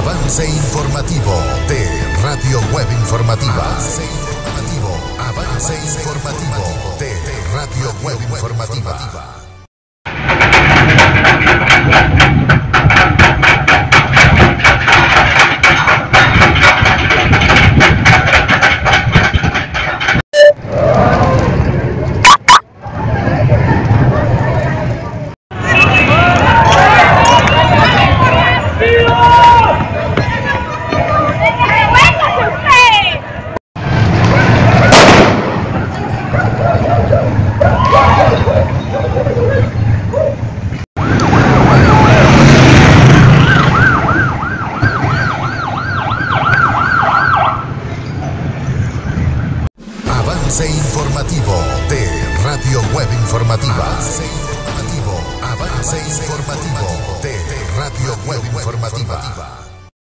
Avance informativo de Radio Web Informativa. Avance informativo. Avance informativo de Radio Web Informativa. Avance informativo de Radio Web Informativa. Avance informativo. Avance informativo de Radio Web Informativa.